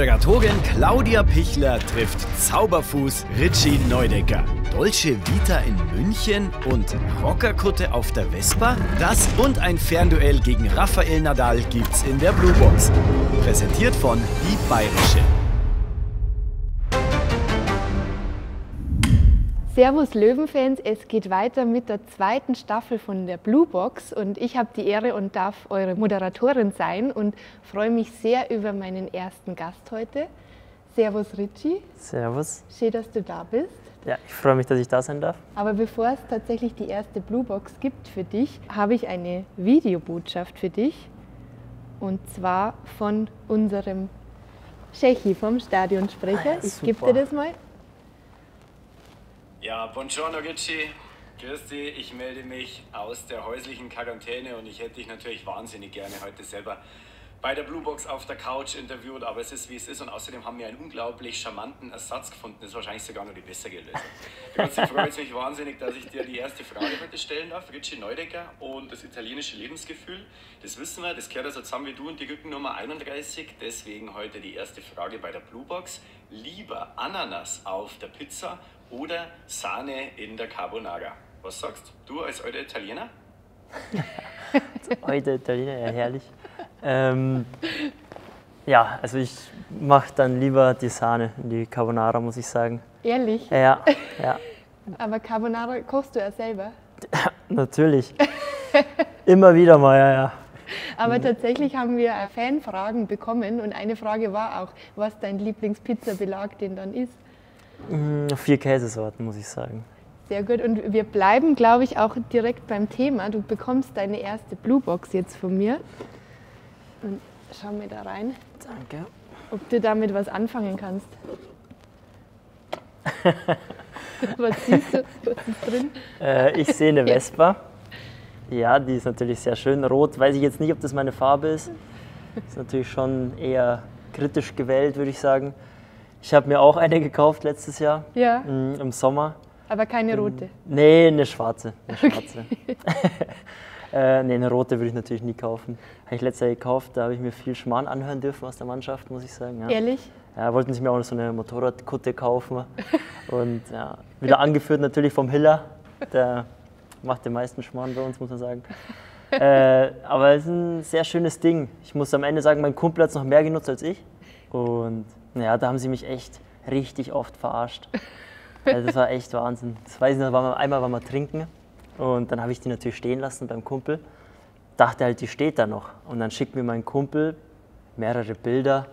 Moderatorin Claudia Pichler trifft Zauberfuß Richie Neudecker. Dolce Vita in München und Rockerkutte auf der Vespa? Das und ein Fernduell gegen Rafael Nadal gibt's in der Blue Box. Präsentiert von Die Bayerische. Servus Löwenfans, es geht weiter mit der zweiten Staffel von der Blue Box und ich habe die Ehre und darf eure Moderatorin sein und freue mich sehr über meinen ersten Gast heute. Servus Richie. Servus. Schön, dass du da bist. Ja, ich freue mich, dass ich da sein darf. Aber bevor es tatsächlich die erste Blue Box gibt für dich, habe ich eine Videobotschaft für dich und zwar von unserem Schechi vom Stadionsprecher. Ah, ich gebe dir das mal. Ja, buongiorno Ricci. Grüß dich, ich melde mich aus der häuslichen Quarantäne und ich hätte dich natürlich wahnsinnig gerne heute selber bei der Blue Box auf der Couch interviewt, aber es ist wie es ist und außerdem haben wir einen unglaublich charmanten Ersatz gefunden. Das ist wahrscheinlich sogar noch die bessere Lösung. Trotzdem freut es mich wahnsinnig, dass ich dir die erste Frage heute stellen darf. Richie Neudecker und das italienische Lebensgefühl, das wissen wir, das gehört also zusammen wie du und die Rückennummer 31. Deswegen heute die erste Frage bei der Blue Box. Lieber Ananas auf der Pizza oder Sahne in der Carbonara? Was sagst du als alter Italiener? Heute Italiener, ja herrlich. Ähm, ja, also ich mache dann lieber die Sahne die Carbonara, muss ich sagen. Ehrlich? Ja, ja, Aber Carbonara kochst du ja selber. natürlich. Immer wieder mal, ja, ja. Aber tatsächlich haben wir Fanfragen bekommen und eine Frage war auch, was dein Lieblingspizzabelag denn dann ist. Mm, Vier Käsesorten, muss ich sagen. Sehr gut. Und wir bleiben, glaube ich, auch direkt beim Thema. Du bekommst deine erste Blue Box jetzt von mir. Und schau mir da rein, Danke. ob du damit was anfangen kannst. was siehst du? Was ist drin? Äh, ich sehe eine Vespa. Ja, die ist natürlich sehr schön. Rot, weiß ich jetzt nicht, ob das meine Farbe ist. Ist natürlich schon eher kritisch gewählt, würde ich sagen. Ich habe mir auch eine gekauft letztes Jahr Ja, mm, im Sommer. aber keine rote. Nee, eine schwarze. Eine schwarze. äh, nee, eine rote würde ich natürlich nie kaufen. Habe ich letztes Jahr gekauft, da habe ich mir viel Schmarrn anhören dürfen aus der Mannschaft, muss ich sagen. Ja. Ehrlich? Ja, wollten sie mir auch noch so eine Motorradkutte kaufen. Und ja, wieder angeführt natürlich vom Hiller. Der macht den meisten Schmarrn bei uns, muss man sagen. Äh, aber es ist ein sehr schönes Ding. Ich muss am Ende sagen, mein Kumpel hat es noch mehr genutzt als ich. Und ja, da haben sie mich echt richtig oft verarscht. Also das war echt Wahnsinn. Das weiß ich noch, einmal waren wir trinken und dann habe ich die natürlich stehen lassen beim Kumpel. Dachte halt, die steht da noch. Und dann schickt mir mein Kumpel mehrere Bilder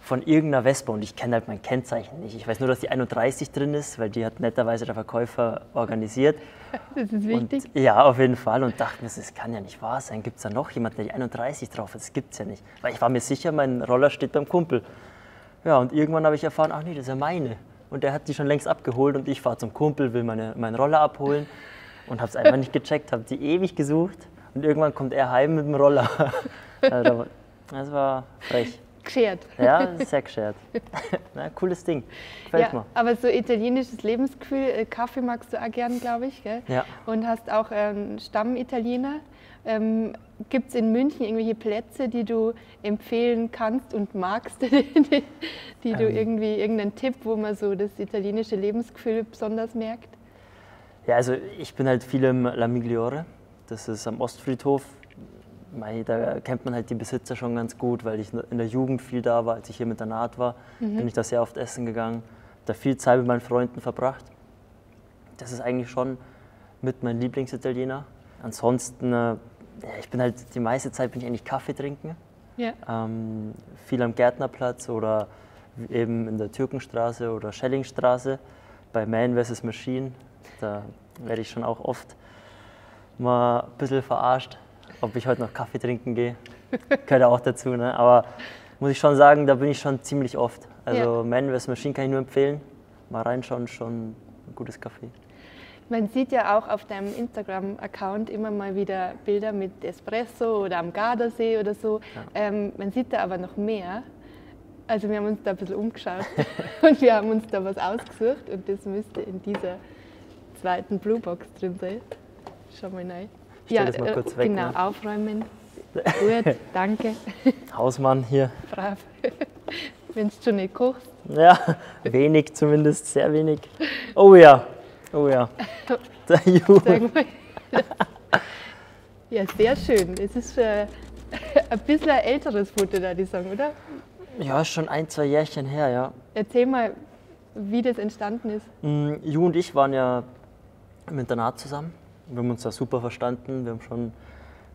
von irgendeiner Vespa und ich kenne halt mein Kennzeichen nicht. Ich weiß nur, dass die 31 drin ist, weil die hat netterweise der Verkäufer organisiert. Das ist wichtig. Und, ja, auf jeden Fall. Und dachte mir, das kann ja nicht wahr sein. Gibt es da noch jemanden, der die 31 drauf hat? Das gibt es ja nicht. Weil ich war mir sicher, mein Roller steht beim Kumpel. Ja, und irgendwann habe ich erfahren, ach nee, das ist ja meine. Und der hat die schon längst abgeholt und ich fahre zum Kumpel, will meine, meinen Roller abholen und habe es einfach nicht gecheckt, habe die ewig gesucht und irgendwann kommt er heim mit dem Roller. Also, das war frech. Geschert. Ja, sehr geschert. Na, cooles Ding. Gefällt Ja, mir. aber so italienisches Lebensgefühl, äh, Kaffee magst du auch gern, glaube ich, gell? Ja. Und hast auch einen Stammitaliener. Ähm, Gibt es in München irgendwelche Plätze, die du empfehlen kannst und magst, die, die du Ähm. irgendwie, irgendeinen Tipp, wo man so das italienische Lebensgefühl besonders merkt? Ja, also ich bin halt viel im La Migliore. Das ist am Ostfriedhof. Da kennt man halt die Besitzer schon ganz gut, weil ich in der Jugend viel da war. Als ich hier mit der Naht war, bin ich da sehr oft essen gegangen. Da viel Zeit mit meinen Freunden verbracht. Das ist eigentlich schon mit mein Lieblingsitaliener. Ansonsten, äh, ich bin halt die meiste Zeit bin ich eigentlich Kaffee trinken. Ja. Ähm, viel am Gärtnerplatz oder eben in der Türkenstraße oder Schellingstraße bei Man vs. Machine. Da werde ich schon auch oft mal ein bisschen verarscht, ob ich heute noch Kaffee trinken gehe. Gehört auch dazu, ne? Aber muss ich schon sagen, da bin ich schon ziemlich oft. Also Ja. Man vs. Machine kann ich nur empfehlen. Mal reinschauen, schon ein gutes Kaffee. Man sieht ja auch auf deinem Instagram-Account immer mal wieder Bilder mit Espresso oder am Gardasee oder so. Ähm, man sieht da aber noch mehr. Also wir haben uns da ein bisschen umgeschaut und wir haben uns da was ausgesucht und das müsste in dieser zweiten Blue Box drin sein. Schau mal rein. stell das mal kurz weg, Genau, ne? aufräumen. Gut, danke. Hausmann hier. Brav. Wenn du schon nicht kochst. Ja, wenig zumindest, sehr wenig. Oh ja, oh ja. Der Ju. Sag mal. Ja, sehr schön. Es ist äh, ein bisschen ein älteres Foto, da die sagen, oder? Ja, schon ein, zwei Jährchen her, ja. Erzähl mal, wie das entstanden ist. Mm, Ju und ich waren ja im Internat zusammen. Wir haben uns da super verstanden. Wir haben schon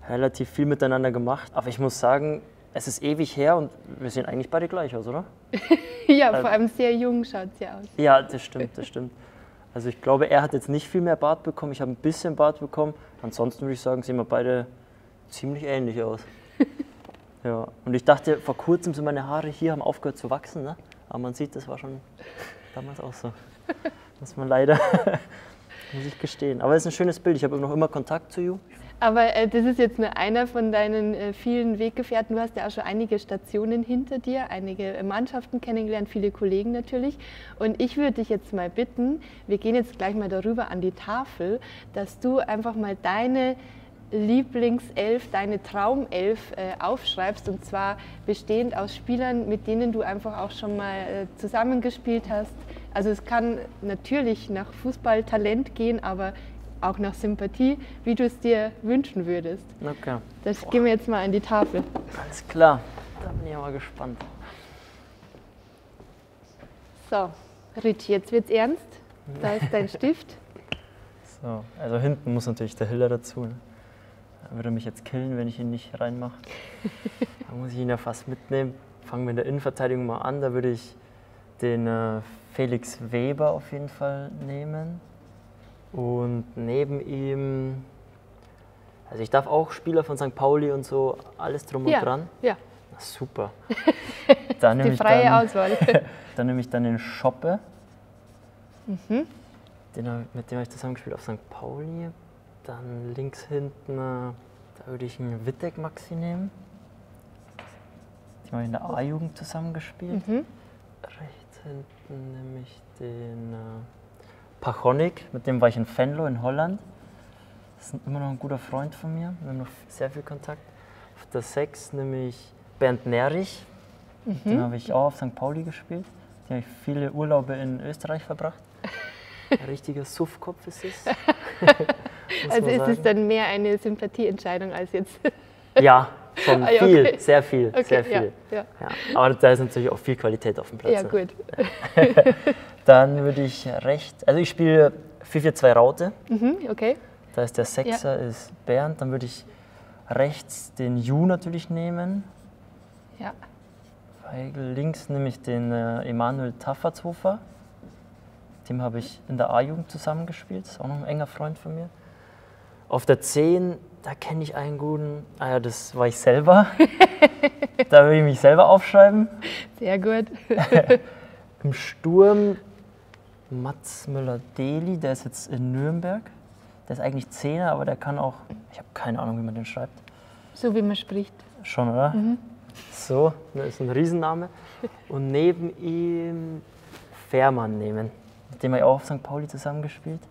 relativ viel miteinander gemacht. Aber ich muss sagen, es ist ewig her und wir sehen eigentlich beide gleich aus, oder? Ja, vor allem sehr jung schaut sie aus. Ja, das stimmt, das stimmt. Also ich glaube, er hat jetzt nicht viel mehr Bart bekommen. Ich habe ein bisschen Bart bekommen. Ansonsten würde ich sagen, sehen wir beide ziemlich ähnlich aus. Ja, und ich dachte, vor kurzem sind meine Haare hier haben aufgehört zu wachsen, ne? aber man sieht, das war schon damals auch so. Muss man leider, muss ich gestehen. Aber es ist ein schönes Bild. Ich habe noch immer Kontakt zu Ju. Aber äh, das ist jetzt nur einer von deinen äh, vielen Weggefährten. Du hast ja auch schon einige Stationen hinter dir, einige äh, Mannschaften kennengelernt, viele Kollegen natürlich. Und ich würde dich jetzt mal bitten, wir gehen jetzt gleich mal darüber an die Tafel, dass du einfach mal deine Lieblingself, deine Traumelf äh, aufschreibst und zwar bestehend aus Spielern, mit denen du einfach auch schon mal äh, zusammengespielt hast. Also es kann natürlich nach Fußballtalent gehen, aber auch nach Sympathie, wie du es dir wünschen würdest. Okay. Das gehen wir jetzt mal an die Tafel. Alles klar. Da bin ich mal gespannt. So, Rich, jetzt wird's ernst. Da ist dein Stift. So, also hinten muss natürlich der Hiller dazu. Ne? Würde mich jetzt killen, wenn ich ihn nicht reinmache. da muss ich ihn ja fast mitnehmen. Fangen wir in der Innenverteidigung mal an. Da würde ich den äh, Felix Weber auf jeden Fall nehmen. Und neben ihm, also ich darf auch Spieler von St. Pauli und so, alles drum Ja, und dran. ja. Na, super. Dann nehme Die ich freie dann, Auswahl. Dann nehme ich dann den Schoppe. Mhm. Den, mit dem habe ich zusammengespielt auf St. Pauli. Dann links hinten, äh, da würde ich einen Wittek Maxi nehmen. Die habe ich in der A-Jugend zusammengespielt. Mhm. Rechts hinten nehme ich den äh, Pachonik, mit dem war ich in Venlo in Holland. Das ist immer noch ein guter Freund von mir. Wir haben noch sehr viel Kontakt. Auf der 6 nehme ich Bernd Nerich. Den habe ich auch auf St. Pauli gespielt. Den habe ich viele Urlaube in Österreich verbracht. Ein richtiger Suffkopf ist es. Also ist es sagen. dann mehr eine Sympathieentscheidung als jetzt. Ja, schon Ah, ja, viel, okay. sehr viel, Okay, sehr ja, viel. ja. Ja, aber da ist natürlich auch viel Qualität auf dem Platz. Ja, gut. Dann würde ich rechts, also ich spiele 4-4-2 Raute. Mhm, okay. Da ist der Sechser ist Bernd. Dann würde ich rechts den Ju natürlich nehmen. Ja. Weigel. Links nehme ich den äh, Emanuel Taffertshofer. Dem habe ich in der A-Jugend zusammengespielt. Ist auch noch ein enger Freund von mir. Auf der 10, da kenne ich einen guten. Ah ja, das war ich selber. da würde ich mich selber aufschreiben. Sehr gut. Im Sturm Mats Müller-Deli, der ist jetzt in Nürnberg. Der ist eigentlich Zehner, aber der kann auch, ich habe keine Ahnung, wie man den schreibt. So wie man spricht. Schon, oder? So, das ist ein Riesenname. Und neben ihm Fährmann nehmen. Mit dem habe ich auch auf St. Pauli zusammengespielt.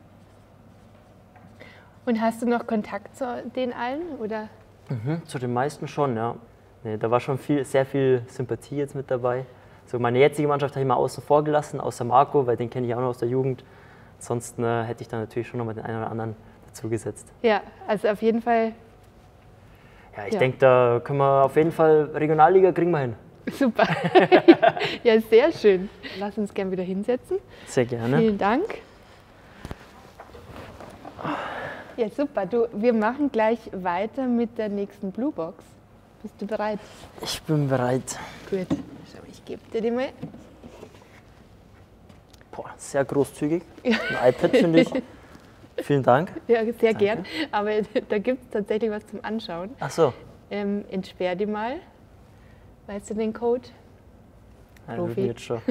Und hast du noch Kontakt zu den allen? Oder? Mhm, zu den meisten schon, ja. Nee, da war schon viel, sehr viel Sympathie jetzt mit dabei. So, meine jetzige Mannschaft habe ich mal außen vor gelassen, außer Marco, weil den kenne ich auch noch aus der Jugend. Ansonsten äh, hätte ich da natürlich schon noch mal den einen oder anderen dazugesetzt. Ja, also auf jeden Fall Ja, ich Ja. denke, da können wir auf jeden Fall Regionalliga kriegen wir hin. super. ja, sehr schön. Lass uns gern wieder hinsetzen. Sehr gerne. Vielen Dank. Ja, super. Du, wir machen gleich weiter mit der nächsten Blue Box. Bist du bereit? Ich bin bereit. Gut. Schau, ich gebe dir die mal. Boah, sehr großzügig. Ein iPad finde ich. Vielen Dank. Ja, sehr gern. Aber da gibt es tatsächlich was zum Anschauen. Ach so. Ähm, entsperr die mal. Weißt du den Code? Nein, Profi. jetzt schon.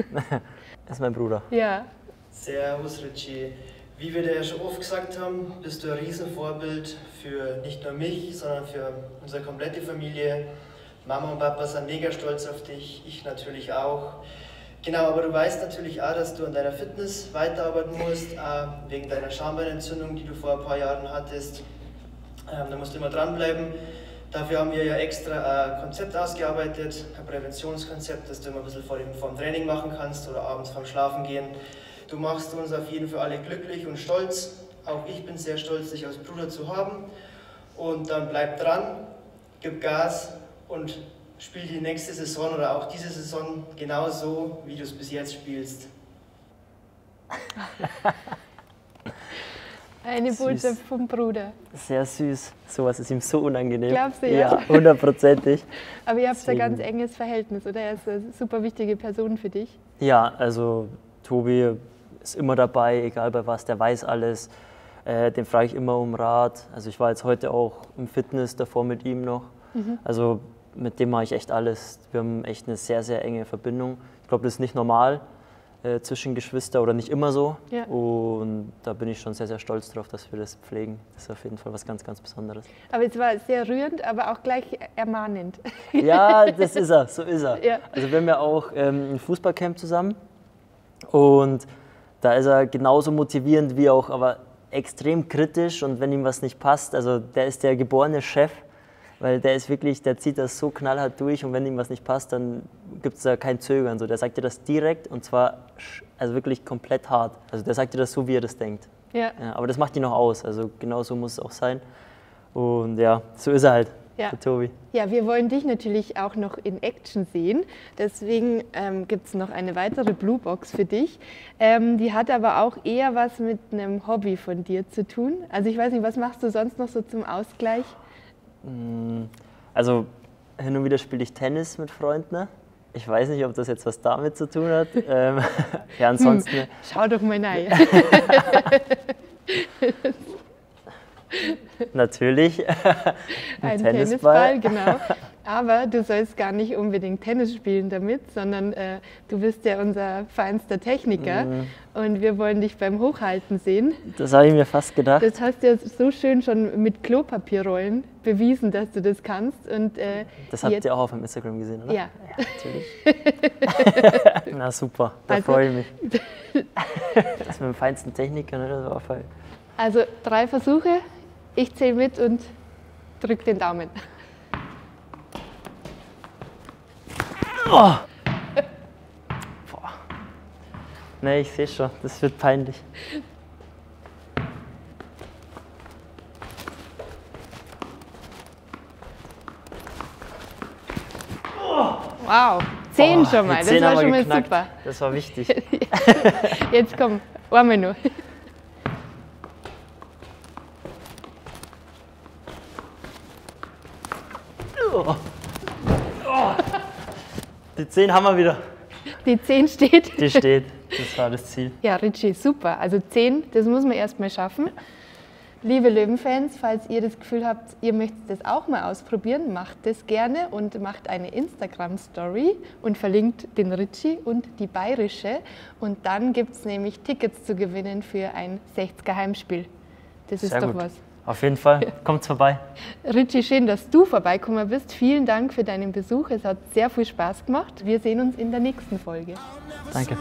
Das ist mein Bruder. Ja. Servus Richie. Wie wir dir ja schon oft gesagt haben, bist du ein Riesenvorbild für nicht nur mich, sondern für unsere komplette Familie. Mama und Papa sind mega stolz auf dich, ich natürlich auch. Genau, aber du weißt natürlich auch, dass du an deiner Fitness weiterarbeiten musst, auch wegen deiner Schambeinentzündung, die du vor ein paar Jahren hattest. Ähm, da musst du immer dranbleiben. Dafür haben wir ja extra ein Konzept ausgearbeitet, ein Präventionskonzept, das du immer ein bisschen vor dem, vor dem Training machen kannst oder abends vorm Schlafen gehen. Du machst uns auf jeden Fall alle glücklich und stolz. Auch ich bin sehr stolz, dich als Bruder zu haben. Und dann bleib dran, gib Gas und spiel die nächste Saison oder auch diese Saison genauso, wie du es bis jetzt spielst. Eine Botschaft vom Bruder. Sehr süß. Sowas ist ihm so unangenehm. Glaubst du, ja? ja? Ja, hundertprozentig. Aber ihr habt ein Deswegen- ganz enges Verhältnis, oder? Er ist eine super wichtige Person für dich. Ja, also Tobi ist immer dabei, egal bei was, der weiß alles. Äh, den frage ich immer um Rat. Also ich war jetzt heute auch im Fitness davor mit ihm noch. Also mit dem mache ich echt alles. Wir haben echt eine sehr, sehr enge Verbindung. Ich glaube, das ist nicht normal äh, zwischen Geschwister oder nicht immer so. Ja. Und da bin ich schon sehr, sehr stolz drauf, dass wir das pflegen. Das ist auf jeden Fall was ganz, ganz Besonderes. Aber es war sehr rührend, aber auch gleich ermahnend. Ja, das ist er, so ist er. Ja. Also wir haben ja auch ähm, ein Fußballcamp zusammen und da ist er genauso motivierend wie auch, aber extrem kritisch und wenn ihm was nicht passt, also der ist der geborene Chef, weil der ist wirklich, der zieht das so knallhart durch und wenn ihm was nicht passt, dann gibt es da kein Zögern. So, der sagt dir das direkt und zwar also wirklich komplett hart. Also der sagt dir das so, wie er das denkt. Ja. Ja, aber das macht ihn auch aus, also genau so muss es auch sein. Und ja, so ist er halt, Ja. der Tobi. Ja, wir wollen dich natürlich auch noch in Action sehen. Deswegen ähm, gibt es noch eine weitere Blue Box für dich. Ähm, die hat aber auch eher was mit einem Hobby von dir zu tun. Also ich weiß nicht, was machst du sonst noch so zum Ausgleich? Also hin und wieder spiele ich Tennis mit Freunden. Ich weiß nicht, ob das jetzt was damit zu tun hat. ähm, ja, ansonsten, Schau doch mal rein. natürlich Ein Tennisball. Tennisball, genau. Aber du sollst gar nicht unbedingt Tennis spielen damit, sondern äh, du bist ja unser feinster Techniker Mhm. und wir wollen dich beim Hochhalten sehen. das habe ich mir fast gedacht. Das hast du ja so schön schon mit Klopapierrollen bewiesen, dass du das kannst. Und, äh, Das habt ihr auch auf dem Instagram gesehen, oder? Ja. natürlich. Na super, da Also- freue ich mich. das mit dem feinsten Techniker, ne, das war voll. Also drei Versuche, ich zähle mit und drück den Daumen. Ne, ich sehe schon, das wird peinlich. Wow, zehn Oh, schon mal, das war schon mal geknackt. super. Das war wichtig. Jetzt komm, einmal nur. Die 10 haben wir wieder. Die zehn steht. Die steht. Das war das Ziel. Ja, Richie, super. Also 10, das muss man erst mal schaffen. Liebe Löwenfans, falls ihr das Gefühl habt, ihr möchtet das auch mal ausprobieren, macht das gerne und macht eine Instagram-Story und verlinkt den Richie und die bayerische. Und dann gibt es nämlich Tickets zu gewinnen für ein 60er Heimspiel. Das ist Sehr doch gut. was. Auf jeden Fall, kommt vorbei. Richie, schön, dass du vorbeikommen bist. Vielen Dank für deinen Besuch. Es hat sehr viel Spaß gemacht. Wir sehen uns in der nächsten Folge. Danke.